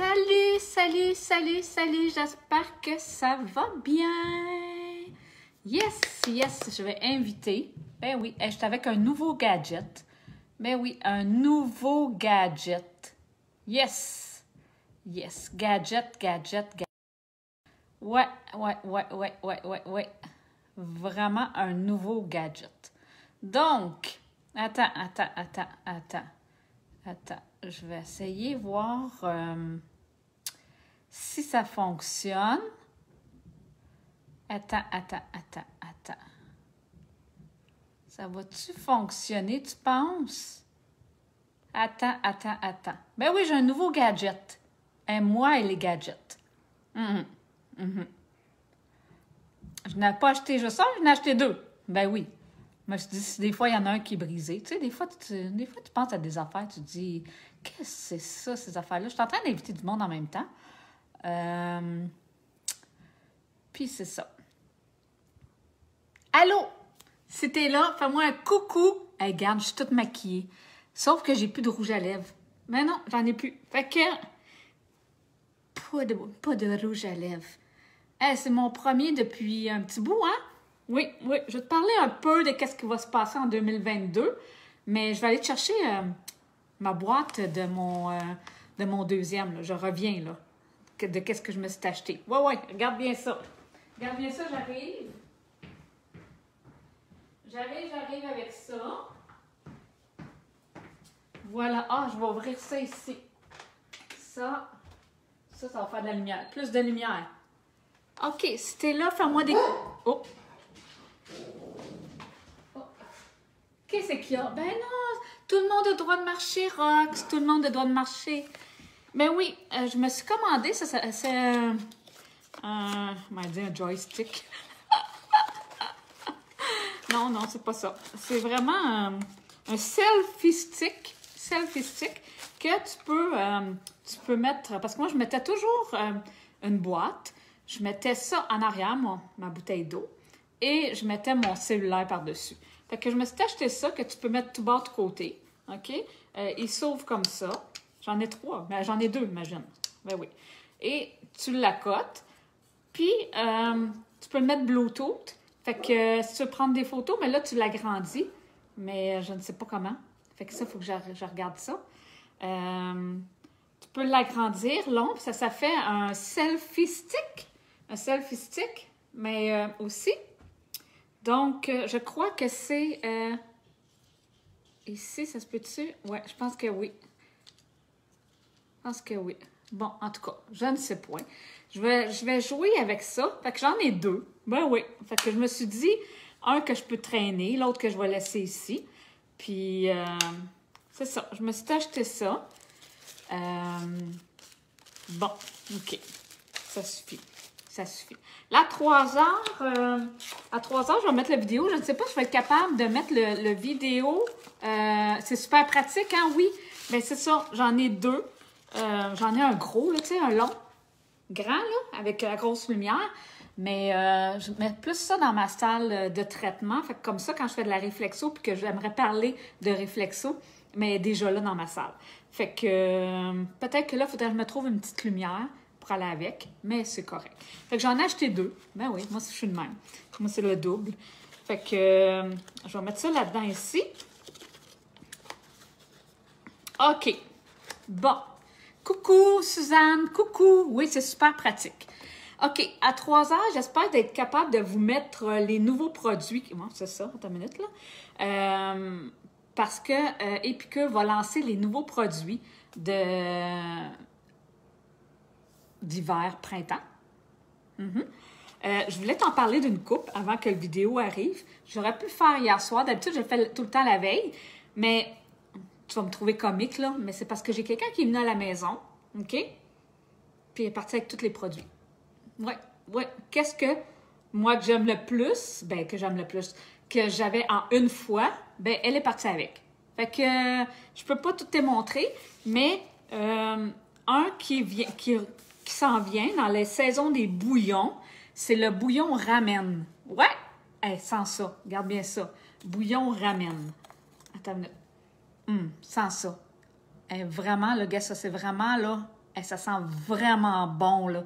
Salut, salut, salut, salut, j'espère que ça va bien. Yes, yes, je vais inviter. Ben oui, je suis avec un nouveau gadget. Ben oui, un nouveau gadget. Yes, yes, gadget, gadget, gadget. Ouais, ouais, ouais, ouais, ouais, ouais, ouais. Vraiment un nouveau gadget. Donc, attends, attends, attends, attends. Attends, je vais essayer voir euh, si ça fonctionne. Attends, attends, attends, attends. Ça va-tu fonctionner, tu penses? Attends, attends, attends. Ben oui, j'ai un nouveau gadget. Et moi et les gadgets. Mhm, mhm. Je n'ai pas acheté juste un, je n'ai acheté deux. Ben oui. Moi, je dis, des fois, il y en a un qui est brisé. Tu sais, des fois, tu, des fois, tu penses à des affaires, tu te dis, qu'est-ce que c'est ça, ces affaires-là? Je suis en train d'inviter du monde en même temps. Euh, Puis c'est ça. Allô? C'était là, fais-moi un coucou. Regarde, je suis toute maquillée. Sauf que j'ai plus de rouge à lèvres. Mais non, j'en ai plus. Fait que. Pas de, pas de rouge à lèvres. C'est mon premier depuis un petit bout, hein? Oui, oui. Je vais te parler un peu de qu'est-ce qui va se passer en 2022. Mais je vais aller chercher euh, ma boîte de mon, euh, de mon deuxième. Je reviens, là. De qu'est-ce que je me suis acheté. Ouais, ouais. Regarde bien ça. Regarde bien ça, j'arrive. J'arrive, j'arrive avec ça. Voilà. Ah, je vais ouvrir ça ici. Ça, ça, ça va faire de la lumière. Plus de lumière. OK, si t'es là, fais-moi des... Oh! Oh. Qu'est-ce qu'il y a? Ben non, tout le monde a le droit de marcher, Rox. Tout le monde a le droit de marcher. Ben oui, euh, je me suis commandé, ça, ça c'est euh, un, un joystick. non, non, c'est pas ça. C'est vraiment euh, un selfie stick, selfie stick que tu peux, euh, tu peux mettre, parce que moi, je mettais toujours une boîte, je mettais ça en arrière, ma bouteille d'eau, et je mettais mon cellulaire par-dessus. Fait que je me suis acheté ça que tu peux mettre tout bas de côté, OK? Il s'ouvre comme ça. J'en ai trois, mais j'en ai deux, imagine. Ben oui. Et tu l'accotes, puis euh, tu peux le mettre Bluetooth. Fait que euh, si tu veux prendre des photos, mais là, tu l'agrandis, mais euh, je ne sais pas comment. Fait que ça, il faut que je, regarde ça. Tu peux l'agrandir, long, ça, ça fait un selfie stick. Un selfie stick, mais aussi. Donc, je crois que c'est... ici, ça se peut-tu? Ouais, je pense que oui. Pense que oui. Bon, en tout cas, je ne sais point. Je vais, je vais jouer avec ça. Fait que j'en ai deux. Ben oui. Fait que je me suis dit, un que je peux traîner, l'autre que je vais laisser ici. Puis, euh, c'est ça. Je me suis acheté ça. Euh, bon, OK. Ça suffit. Ça suffit. Là, à 3 heures, euh, à 3 heures, je vais mettre la vidéo. Je ne sais pas si je vais être capable de mettre le, vidéo. Euh, c'est super pratique, hein? Oui. Mais c'est ça. J'en ai deux. Euh, j'en ai un gros, tu sais, un long, grand, là, avec la grosse lumière. Mais euh, je mets plus ça dans ma salle de traitement. Fait que comme ça, quand je fais de la réflexo puis que j'aimerais parler de réflexo, mais déjà là dans ma salle. Fait que euh, peut-être que là, il faudrait que je me trouve une petite lumière pour aller avec, mais c'est correct. Fait que j'en ai acheté deux. Ben oui, moi, je suis de même. Moi, c'est le double. Fait que euh, je vais mettre ça là-dedans ici. OK. Bon. Coucou, Suzanne. Coucou. Oui, c'est super pratique. OK. À 3 heures, j'espère d'être capable de vous mettre euh, les nouveaux produits. C'est ça, attends une minute, là. Euh, parce que euh, va lancer les nouveaux produits d'hiver, printemps. Mhm. Euh, je voulais t'en parler d'une coupe avant que la vidéo arrive. J'aurais pu faire hier soir. D'habitude, je fais tout le temps la veille. Mais tu vas me trouver comique, là. Mais c'est parce que j'ai quelqu'un qui est venu à la maison. OK? Puis il est parti avec tous les produits. Ouais, ouais. Qu'est-ce que moi que j'aime le plus? Ben, que j'aime le plus. Que j'avais en une fois, ben, elle est partie avec. Fait que je peux pas tout te montrer, mais euh, un qui vient, qui, qui s'en vient dans les saisons des bouillons, c'est le bouillon ramen. Ouais! Hey, sans ça, regarde bien ça. Bouillon ramen. Attends. Hum, sans ça. Hey, vraiment, le gars, ça c'est vraiment là. Et ça sent vraiment bon, là.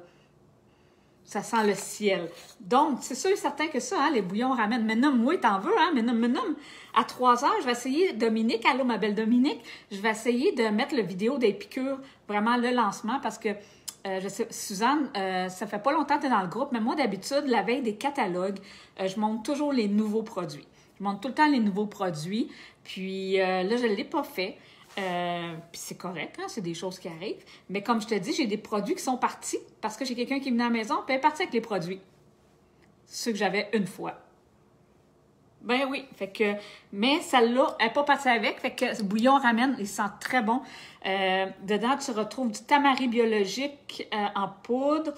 Ça sent le ciel. Donc, c'est sûr et certain que ça, hein, les bouillons ramènent. Mais non, oui, t'en veux, hein? Mais non, mais non. À 3 heures, je vais essayer, Dominique, allô, ma belle Dominique, je vais essayer de mettre le vidéo des piqûres, vraiment le lancement, parce que euh, je sais, Suzanne, euh, ça fait pas longtemps que tu es dans le groupe, mais moi, d'habitude, la veille des catalogues, euh, je montre toujours les nouveaux produits. Je montre tout le temps les nouveaux produits. Puis là, je ne l'ai pas fait. puis c'est correct, hein, c'est des choses qui arrivent. Mais comme je te dis, j'ai des produits qui sont partis parce que j'ai quelqu'un qui venu à la maison, puis elle est parti avec les produits. Ceux que j'avais une fois. Ben oui, fait que, mais celle-là, elle n'est pas partie avec, fait que ce bouillon ramène, il sent très bon. Euh, dedans, tu retrouves du tamari biologique euh, en poudre,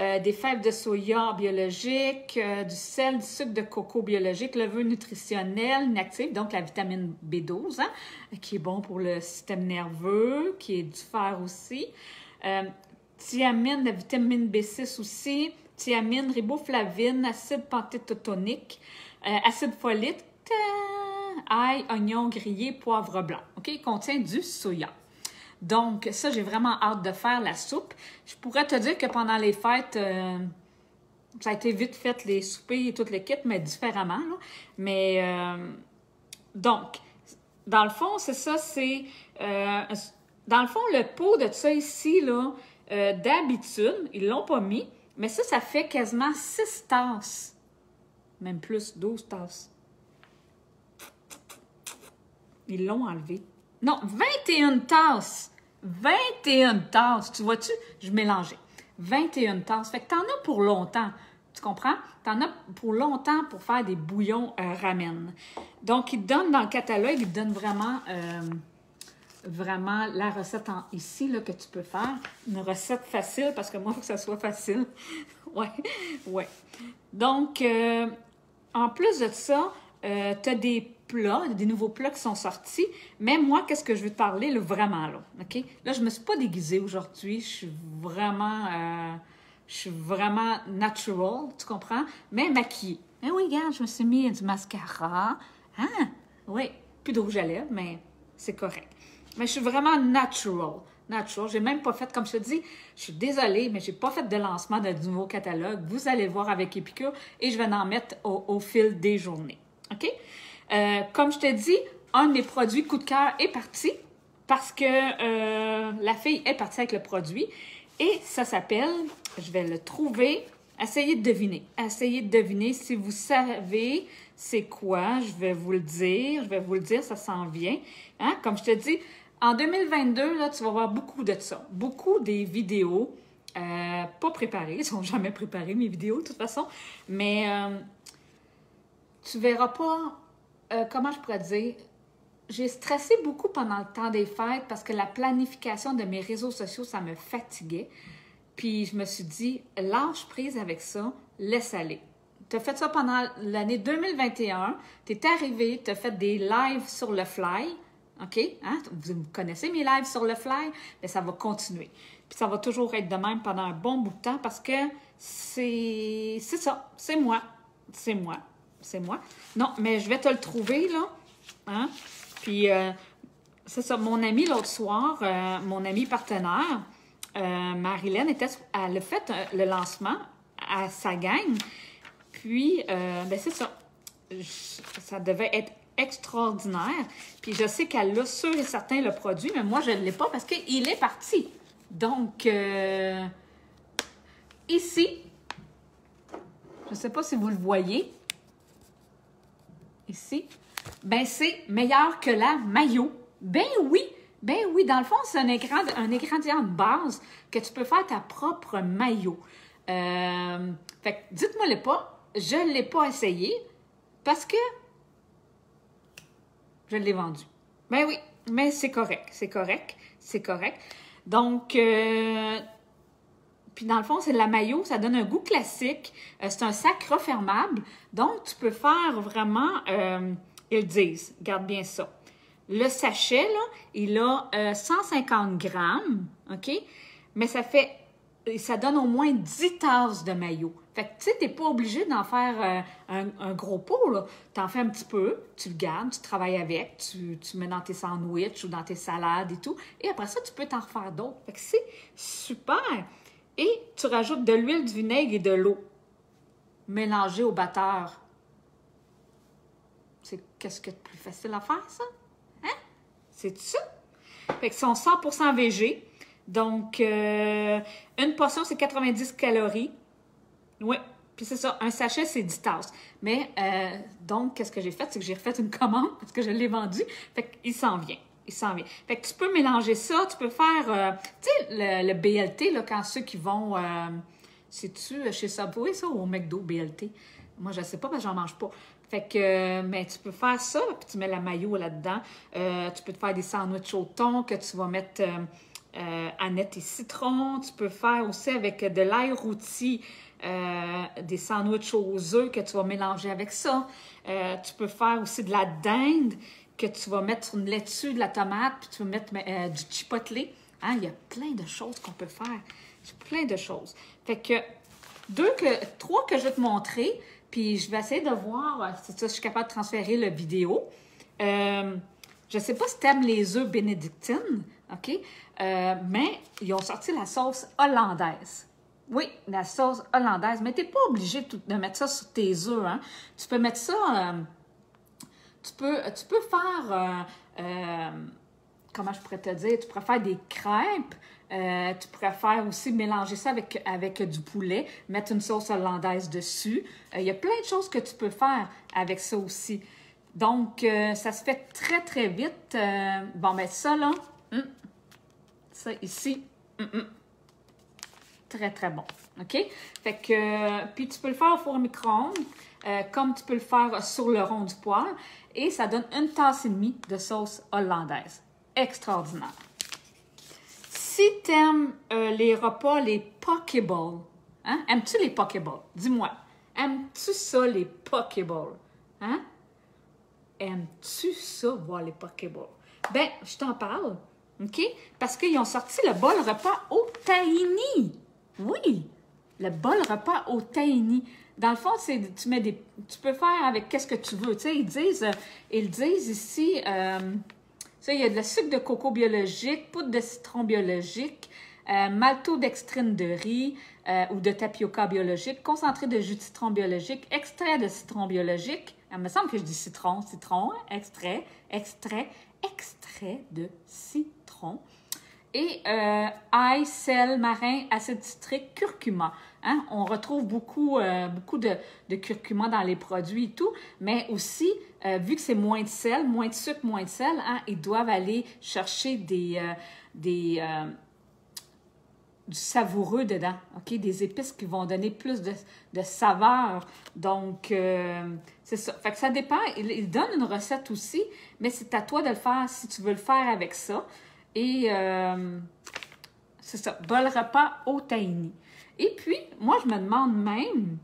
euh, des fèves de soya biologiques, du sel, du sucre de coco biologique, levure nutritionnelle inactive, donc la vitamine B12, hein, qui est bon pour le système nerveux, qui est du fer aussi. thiamine, la vitamine B6 aussi, thiamine, riboflavine, acide panthétotonique. Euh, acide folique, ail, oignon grillé, poivre blanc. OK? Il contient du soya. Donc, ça, j'ai vraiment hâte de faire la soupe. Je pourrais te dire que pendant les fêtes, euh, ça a été vite fait, les soupers et toute l'équipe, mais différemment. Mais, euh, donc, dans le fond, c'est ça, c'est... dans le fond, le pot de ça ici, là, d'habitude, ils l'ont pas mis, mais ça, ça fait quasiment 6 tasses même plus, 12 tasses. Ils l'ont enlevé. Non, 21 tasses. 21 tasses. Tu vois-tu? Je mélangeais. 21 tasses. Fait que t'en as pour longtemps. Tu comprends? T'en as pour longtemps pour faire des bouillons euh, ramen. Donc, ils donnent dans le catalogue, ils donnent vraiment, euh, vraiment la recette en, ici là, que tu peux faire. Une recette facile parce que moi, il faut que ça soit facile. ouais, ouais. Donc, euh, en plus de ça, tu as des plats, des nouveaux plats qui sont sortis. Mais moi, qu'est-ce que je veux te parler là, vraiment là? OK? Là, je me suis pas déguisée aujourd'hui. Je suis vraiment. Euh, je suis vraiment natural, tu comprends? Mais maquillée. Eh oui, regarde, je me suis mis du mascara. Ah, oui, plus de rouge à lèvres, mais c'est correct. Mais je suis vraiment natural natural. J'ai même pas fait, comme je te dis, je suis désolée, mais j'ai pas fait de lancement de nouveau catalogue. Vous allez voir avec Epicure et je vais en mettre au, fil des journées. OK? Euh, comme je te dis, un de mes produits coup de cœur est parti parce que euh, la fille est partie avec le produit et ça s'appelle, je vais le trouver, essayez de deviner. Essayez de deviner si vous savez c'est quoi, je vais vous le dire, je vais vous le dire, ça s'en vient. Hein? Comme je te dis, en 2022, là, tu vas voir beaucoup de ça. Beaucoup des vidéos, euh, pas préparées, ils sont jamais préparées, mes vidéos, de toute façon, mais euh, tu verras pas, euh, comment je pourrais dire, j'ai stressé beaucoup pendant le temps des fêtes parce que la planification de mes réseaux sociaux, ça me fatiguait. Puis je me suis dit, lâche prise avec ça, laisse aller. Tu as fait ça pendant l'année 2021, tu es arrivé, tu as fait des lives sur le fly, OK? Hein? Vous connaissez mes lives sur le fly, mais ça va continuer. Puis ça va toujours être de même pendant un bon bout de temps parce que c'est ça, c'est moi. C'est moi. C'est moi. Non, mais je vais te le trouver, là. Hein? Puis euh, c'est ça, mon ami l'autre soir, euh, mon ami partenaire, euh, Marilyn, était, elle a fait le lancement à sa gang. Puis, ben c'est ça. ça devait être extraordinaire. Puis je sais qu'elle a sûr et certain le produit, mais moi, je ne l'ai pas parce qu'il est parti. Donc, euh, ici, je ne sais pas si vous le voyez, ici, ben c'est meilleur que la maillot. Ben oui, ben oui, dans le fond, c'est un, un ingrédient de base que tu peux faire ta propre maillot. Euh, fait dites-moi le pas, je ne l'ai pas essayé parce que je l'ai vendu. Ben oui, mais c'est correct, c'est correct, c'est correct. Donc, euh, puis dans le fond, c'est de la maillot, ça donne un goût classique. Euh, c'est un sac refermable, donc tu peux faire vraiment, euh, ils disent, garde bien ça. Le sachet, là, il a 150 grammes, OK? Mais ça fait ça donne au moins 10 tasses de maillot. Fait que, tu sais, t'es pas obligé d'en faire euh, un, gros pot, là. T'en fais un petit peu, tu le gardes, tu travailles avec, tu, tu mets dans tes sandwichs ou dans tes salades et tout. Et après ça, tu peux t'en refaire d'autres. Fait que c'est super. Et tu rajoutes de l'huile, du vinaigre et de l'eau mélangé au batteur. C'est qu'est-ce que de plus facile à faire, ça? Hein? C'est ça? Fait que sont 100% VG. Donc, euh, une portion, c'est 90 calories. Oui, puis c'est ça, un sachet, c'est 10 tasses. Mais, euh, donc, qu'est-ce que j'ai fait? C'est que j'ai refait une commande parce que je l'ai vendu. Fait qu'il s'en vient. Il s'en vient. Fait que tu peux mélanger ça. Tu peux faire, euh, tu sais, le, BLT, là, quand ceux qui vont, c'est-tu chez Subway, ça, ou au McDo, BLT? Moi, je ne sais pas parce que j'en mange pas. Fait que, mais tu peux faire ça, puis tu mets la maillot là-dedans. tu peux te faire des sandwichs au thon que tu vas mettre euh, aneth et citron. Tu peux faire aussi avec de l'ail rôti, euh, des sandwichs aux œufs que tu vas mélanger avec ça. Euh, tu peux faire aussi de la dinde que tu vas mettre sur une laitue, de la tomate, puis tu vas mettre du chipotle. Hein? Il y a plein de choses qu'on peut faire. Plein de choses. Fait que deux que trois que je vais te montrer, puis je vais essayer de voir si je suis capable de transférer la vidéo. je ne sais pas si tu aimes les œufs bénédictines. OK? Euh, mais ils ont sorti la sauce hollandaise. Oui, la sauce hollandaise. Mais tu n'es pas obligé de mettre ça sur tes œufs. Hein? Tu peux mettre ça. Euh, tu, peux, tu peux faire. Euh, comment je pourrais te dire? Tu pourrais faire des crêpes. tu pourrais faire aussi mélanger ça avec, avec du poulet, mettre une sauce hollandaise dessus. Il y a plein de choses que tu peux faire avec ça aussi. Donc, ça se fait très, très vite. bon, ben ça, là, hmm, ça ici, mm, mm. très, très bon. OK? Fait que, puis tu peux le faire au four micro-ondes, euh, comme tu peux le faire sur le rond du poêle. Et ça donne une tasse et demie de sauce hollandaise. Extraordinaire. Si tu aimes euh, les repas, les pokeballs, hein? aimes-tu les pokeballs? Dis-moi. Aimes-tu ça, les pokeballs? Hein? Aimes-tu ça, voir les pokeballs? Ben, je t'en parle. OK? Parce qu'ils ont sorti le bol repas au tahini. Oui, le bol repas au tahini. Dans le fond, tu peux faire avec qu'est-ce que tu veux. Tu sais, ils disent euh, ici euh, il y a de la sucre de coco biologique, poudre de citron biologique, euh, maltodextrine de riz ou de tapioca biologique, concentré de jus de citron biologique, extrait de citron biologique. Il me semble que je dis citron, citron, extrait, extrait, extrait de citron. Et euh, sel, marin, acide citrique, curcuma. Hein? On retrouve beaucoup, euh, beaucoup de, curcuma dans les produits et tout, mais aussi, euh, vu que c'est moins de sel, moins de sucre, moins de sel, hein, ils doivent aller chercher des, des, du savoureux dedans? Des épices qui vont donner plus de, saveur. Donc, c'est ça. Fait que ça dépend. Il, il, une recette aussi, mais c'est à toi de le faire si tu veux le faire avec ça. Et euh, c'est ça, bol repas au tahini. Et puis, moi, je me demande même,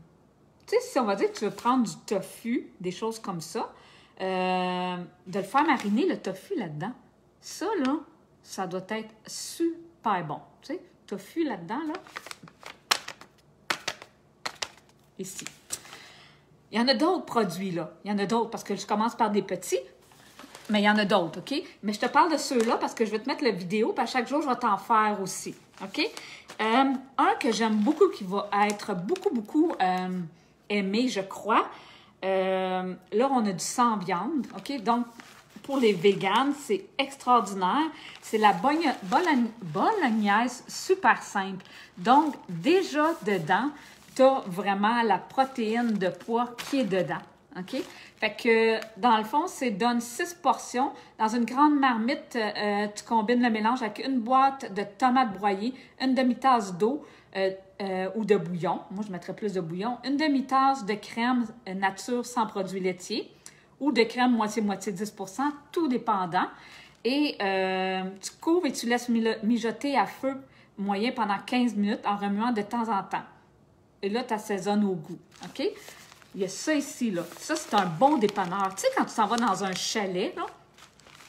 tu sais, si on va dire que tu veux prendre du tofu, des choses comme ça, euh, de le faire mariner, le tofu là-dedans. Ça, là, ça doit être super bon. Tu sais, tofu là-dedans, là. Ici. Il y en a d'autres produits, là. Il y en a d'autres parce que je commence par des petits, mais il y en a d'autres, OK? Mais je te parle de ceux-là parce que je vais te mettre la vidéo, puis à chaque jour, je vais t'en faire aussi, OK? Euh, un que j'aime beaucoup, qui va être beaucoup, beaucoup euh, aimé, je crois. Euh, là, on a du sans viande, OK? Donc, pour les véganes, c'est extraordinaire. C'est la bolognaise super simple. Donc, déjà dedans, tu as vraiment la protéine de poids qui est dedans. OK? Fait que, dans le fond, c'est donne six portions. Dans une grande marmite, euh, tu combines le mélange avec une boîte de tomates broyées, une demi-tasse d'eau euh, euh, ou de bouillon. Moi, je mettrais plus de bouillon. Une demi-tasse de crème nature sans produits laitiers ou de crème moitié-moitié 10% tout dépendant. Et tu couvres et tu laisses mijoter à feu moyen pendant 15 minutes en remuant de temps en temps. Et là, tu assaisonnes au goût. OK? Il y a ça ici, là. Ça, c'est un bon dépanneur. Tu sais, quand tu s'en vas dans un chalet, là,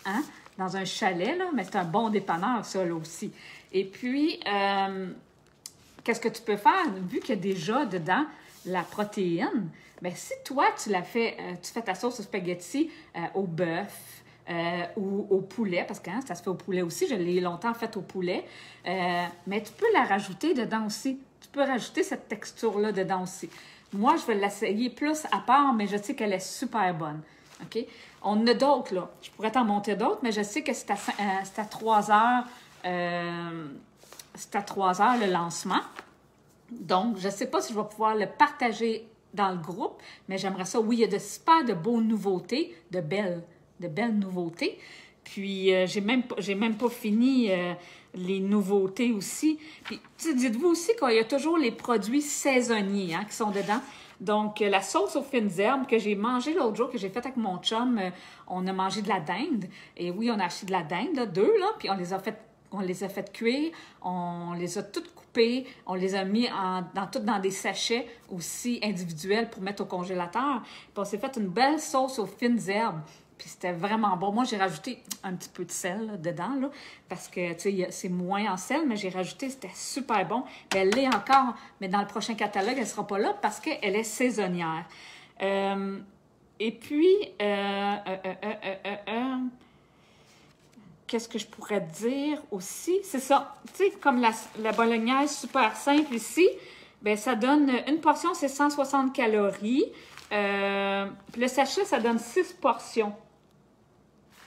hein? Dans un chalet, là, mais c'est un bon dépanneur, ça, là aussi. Et puis, euh, qu'est-ce que tu peux faire, vu qu'il y a déjà dedans la protéine, mais si toi, tu la fais, euh, tu fais ta sauce au spaghetti euh, au bœuf, ou au poulet, parce que hein, ça se fait au poulet aussi. Je l'ai longtemps fait au poulet. mais tu peux la rajouter dedans aussi. Tu peux rajouter cette texture-là dedans aussi. Moi, je vais l'essayer plus à part, mais je sais qu'elle est super bonne. OK? On a d'autres, là. Je pourrais t'en monter d'autres, mais je sais que c'est à, à 3 heures. c'est à 3 heures le lancement. Donc, je ne sais pas si je vais pouvoir le partager dans le groupe, mais j'aimerais ça. Oui, il y a de super de beaux nouveautés, de belles, de belles nouveautés. Puis, euh, j'ai même, même pas fini euh, les nouveautés aussi. Puis, dites-vous aussi qu'il y a toujours les produits saisonniers hein, qui sont dedans. Donc, euh, la sauce aux fines herbes que j'ai mangée l'autre jour, que j'ai faite avec mon chum, on a mangé de la dinde. Et oui, on a acheté de la dinde, deux, là, puis on les a fait on les a fait cuire, on les a toutes coupées, on les a mis en, dans, toutes dans des sachets aussi individuels pour mettre au congélateur. Puis on s'est fait une belle sauce aux fines herbes. Puis c'était vraiment bon. Moi, j'ai rajouté un petit peu de sel dedans, là, parce que, c'est moins en sel, mais j'ai rajouté, c'était super bon. elle l'est encore, mais dans le prochain catalogue, elle ne sera pas là parce qu'elle est saisonnière. Euh, et puis, euh, euh, qu'est-ce que je pourrais dire aussi? C'est ça, tu sais, comme la, la bolognaise super simple ici, ben ça donne, une portion, c'est 160 calories. Euh, le sachet, ça donne 6 portions.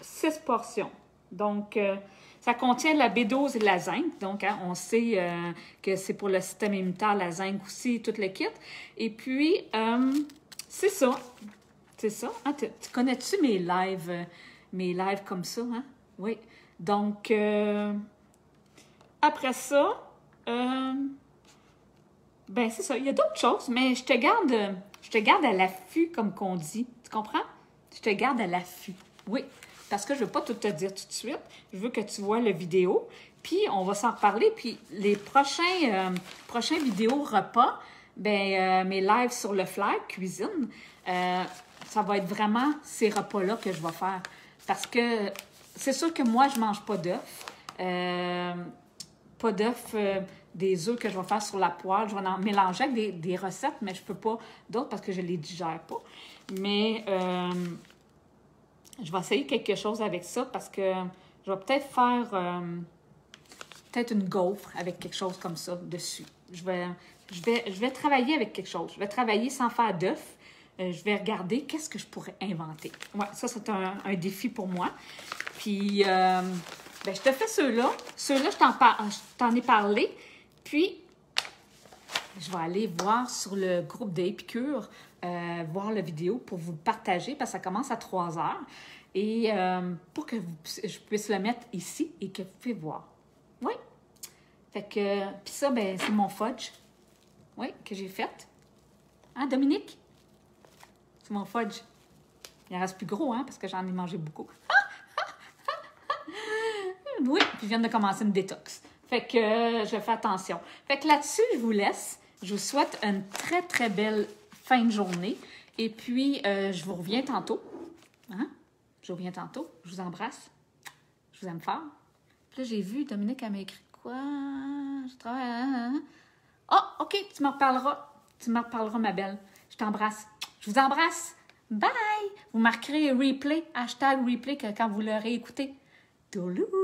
6 portions. Donc, euh, ça contient la B12 et la zinc. Donc, hein, on sait euh, que c'est pour le système immunitaire, la zinc aussi, tout le kit. Et puis, c'est ça. C'est ça. Ah, tu connais-tu mes lives, mes lives comme ça? Hein? Oui. Donc, après ça, ben c'est ça. Il y a d'autres choses, mais je te garde, je te garde à l'affût, comme qu'on dit. Tu comprends? Je te garde à l'affût. Oui. Parce que je ne veux pas tout te dire tout de suite. Je veux que tu vois la vidéo. Puis, on va s'en reparler. Puis, les prochains, euh, prochains vidéos repas, ben, mes lives sur le fly, cuisine, ça va être vraiment ces repas-là que je vais faire. Parce que c'est sûr que moi, je mange pas d'œufs. Euh, pas d'œufs, euh, des œufs que je vais faire sur la poêle. Je vais en mélanger avec des, recettes, mais je peux pas d'autres parce que je les digère pas. Mais euh, je vais essayer quelque chose avec ça parce que je vais peut-être faire peut-être une gaufre avec quelque chose comme ça dessus. Je vais, je, vais, je vais travailler avec quelque chose. Je vais travailler sans faire d'œufs. je vais regarder qu'est-ce que je pourrais inventer. Ouais, ça, c'est un, un, défi pour moi. Puis, euh, ben, je te fais ceux-là. Ceux-là, je t'en ai parlé. Puis, je vais aller voir sur le groupe d'Épicure, euh, voir la vidéo pour vous partager, parce que ça commence à 3 heures. Et euh, pour que je puisse le mettre ici et que vous puissiez voir. Oui. Fait que, puis ça, ben, c'est mon fudge. Oui, que j'ai fait. Hein, Dominique? C'est mon fudge. Il en reste plus gros, hein, parce que j'en ai mangé beaucoup oui, puis je viens de commencer une détox. Fait que euh, je fais attention. Fait que là-dessus, je vous laisse. Je vous souhaite une très, très belle fin de journée. Et puis, euh, je vous reviens tantôt. Hein? Je vous reviens tantôt. Je vous embrasse. Je vous aime fort. Puis là, j'ai vu, Dominique, elle m'a écrit quoi? Je travaille. Oh, OK, tu me reparleras. Tu me reparleras, ma belle. Je t'embrasse. Je vous embrasse. Bye! Vous marquerez replay, hashtag replay, quand vous l'aurez écouté. Toulou!